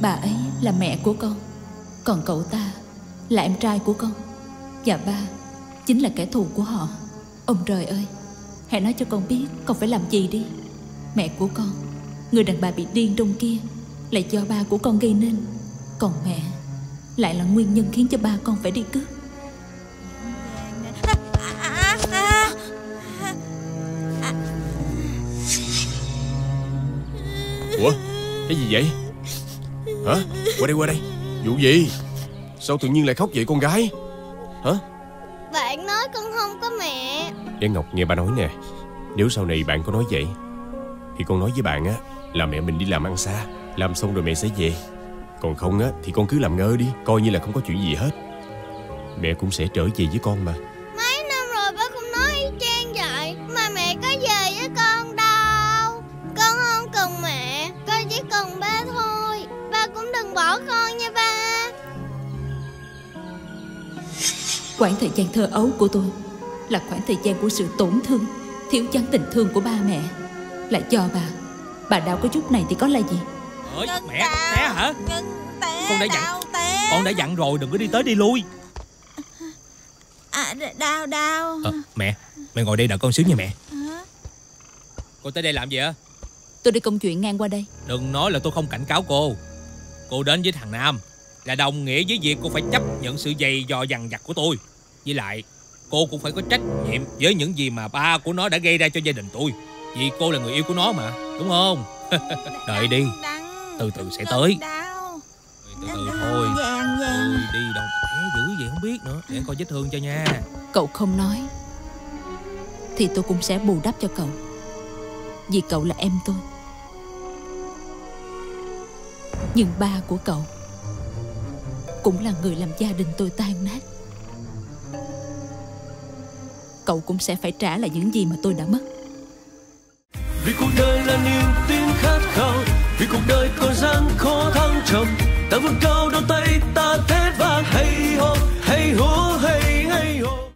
Bà ấy là mẹ của con. Còn cậu ta là em trai của con. Và ba chính là kẻ thù của họ. Ông trời ơi, Hãy nói cho con biết con phải làm gì đi. Mẹ của con, Người đàn bà bị điên trong kia, Là do ba của con gây nên. Còn mẹ Lại là nguyên nhân khiến cho ba con phải đi cướp. Ủa? Cái gì vậy? Hả? Qua đây qua đây. Vụ gì? Sao tự nhiên lại khóc vậy con gái? Hả? Bạn nói con không có mẹ. Đen Ngọc nghe ba nói nè. Nếu sau này bạn có nói vậy Thì con nói với bạn á Là mẹ mình đi làm ăn xa. Làm xong rồi mẹ sẽ về. Còn không á Thì con cứ làm ngơ đi Coi như là không có chuyện gì hết. Mẹ cũng sẽ trở về với con mà con nha ba. Quãng thời gian thơ ấu của tôi Là khoảng thời gian của sự tổn thương Thiếu vắng tình thương của ba mẹ. Là do bà Bà đau có chút này thì có là gì? Ơi mẹ té hả? té Con đã dặn Con đã dặn rồi đừng có đi tới đi lui. À đau đau. Ờ, Mẹ Mẹ ngồi đây đợi con xíu nha mẹ. Cô tới đây làm gì á Tôi đi công chuyện ngang qua đây. Đừng nói là tôi không cảnh cáo cô Cô đến với thằng Nam Là đồng nghĩa với việc cô phải chấp nhận sự dày dò dằn vặt của tôi. Với lại Cô cũng phải có trách nhiệm với những gì mà ba của nó đã gây ra cho gia đình tôi. Vì cô là người yêu của nó mà Đúng không? Đợi đi Từ từ sẽ tới. Từ từ thôi. Ôi, đi đâu thế, dữ vậy không biết nữa. Để coi vết thương cho nha. Cậu không nói Thì tôi cũng sẽ bù đắp cho cậu. Vì cậu là em tôi. Nhưng ba của cậu Cũng là người làm gia đình tôi tan nát. Cậu cũng sẽ phải trả lại những gì mà tôi đã mất. Vì cuộc đời là niềm tin khát khao, vì cuộc đời có gian khó thăng trầm, ta vươn cao đôi tay ta